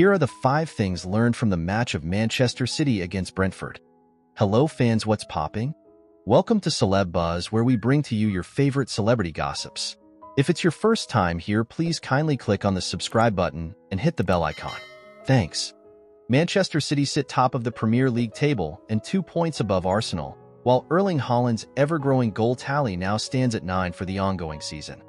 Here are the five things learned from the match of Manchester City against Brentford. Hello fans, what's popping? Welcome to Celeb Buzz, where we bring to you your favorite celebrity gossips. If it's your first time here, please kindly click on the subscribe button and hit the bell icon. Thanks. Manchester City sit top of the Premier League table and two points above Arsenal, while Erling Haaland's ever-growing goal tally now stands at nine for the ongoing season.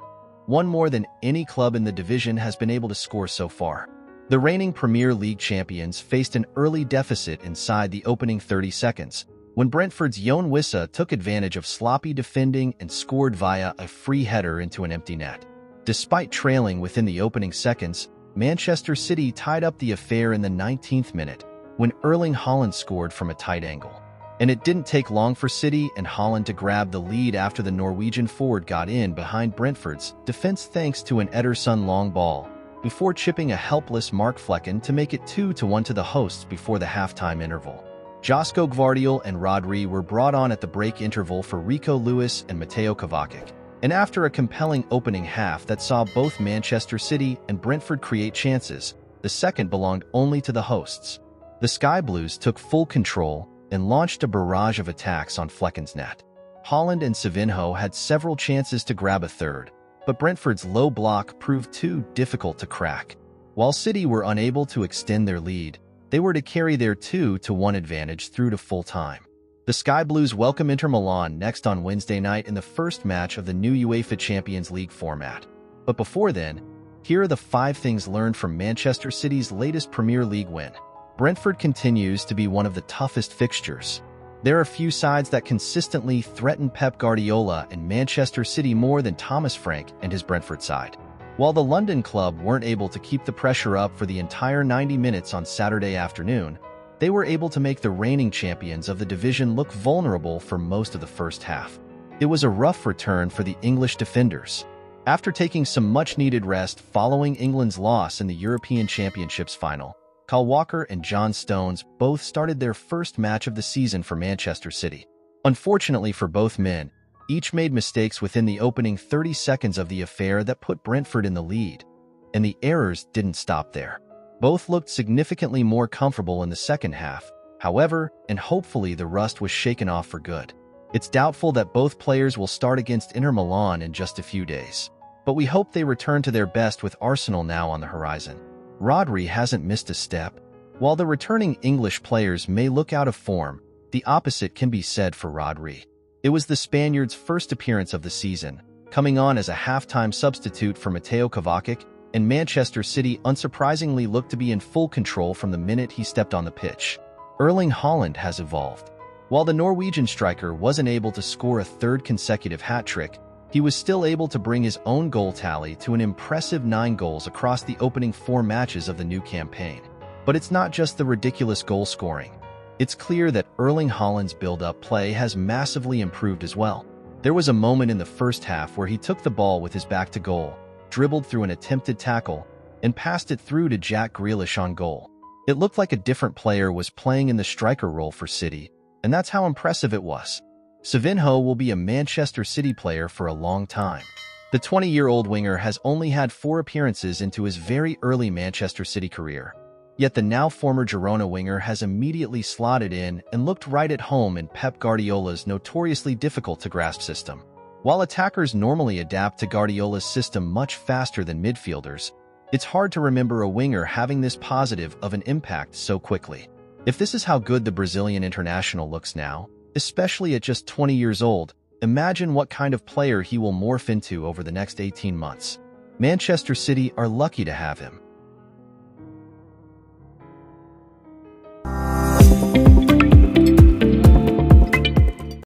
One more than any club in the division has been able to score so far. The reigning Premier League champions faced an early deficit inside the opening 30 seconds, when Brentford's Yoane Wissa took advantage of sloppy defending and scored via a free header into an empty net. Despite trailing within the opening seconds, Manchester City tied up the affair in the 19th minute when Erling Haaland scored from a tight angle. And it didn't take long for City and Haaland to grab the lead after the Norwegian forward got in behind Brentford's defense thanks to an Ederson long ball, before chipping a helpless Mark Flekken to make it 2-1 to the hosts before the halftime interval. Josko Gvardiol and Rodri were brought on at the break interval for Rico Lewis and Mateo Kovacic. And after a compelling opening half that saw both Manchester City and Brentford create chances, the second belonged only to the hosts. The Sky Blues took full control and launched a barrage of attacks on Flekken's net. Haaland and Savinho had several chances to grab a third, but Brentford's low block proved too difficult to crack. While City were unable to extend their lead, they were to carry their 2-1 advantage through to full time. The Sky Blues welcome Inter Milan next on Wednesday night in the first match of the new UEFA Champions League format. But before then, here are the five things learned from Manchester City's latest Premier League win. Brentford continues to be one of the toughest fixtures. There are few sides that consistently threaten Pep Guardiola and Manchester City more than Thomas Frank and his Brentford side. While the London club weren't able to keep the pressure up for the entire 90 minutes on Saturday afternoon, they were able to make the reigning champions of the division look vulnerable for most of the first half. It was a rough return for the English defenders. After taking some much-needed rest following England's loss in the European Championships final, Kyle Walker and John Stones both started their first match of the season for Manchester City. Unfortunately for both men, each made mistakes within the opening 30 seconds of the affair that put Brentford in the lead. And the errors didn't stop there. Both looked significantly more comfortable in the second half, however, and hopefully the rust was shaken off for good. It's doubtful that both players will start against Inter Milan in just a few days. But we hope they return to their best with Arsenal now on the horizon. Rodri hasn't missed a step. While the returning English players may look out of form, the opposite can be said for Rodri. It was the Spaniard's first appearance of the season, coming on as a halftime substitute for Mateo Kovacic, and Manchester City unsurprisingly looked to be in full control from the minute he stepped on the pitch. Erling Haaland has evolved. While the Norwegian striker wasn't able to score a third consecutive hat-trick, he was still able to bring his own goal tally to an impressive nine goals across the opening four matches of the new campaign. But it's not just the ridiculous goal scoring. It's clear that Erling Haaland's build-up play has massively improved as well. There was a moment in the first half where he took the ball with his back to goal, dribbled through an attempted tackle, and passed it through to Jack Grealish on goal. It looked like a different player was playing in the striker role for City, and that's how impressive it was. Savinho will be a Manchester City player for a long time. The 20-year-old winger has only had four appearances into his very early Manchester City career, Yet the now former Girona winger has immediately slotted in and looked right at home in Pep Guardiola's notoriously difficult-to-grasp system. While attackers normally adapt to Guardiola's system much faster than midfielders, it's hard to remember a winger having this positive of an impact so quickly. If this is how good the Brazilian international looks now, especially at just 20 years old, imagine what kind of player he will morph into over the next 18 months. Manchester City are lucky to have him.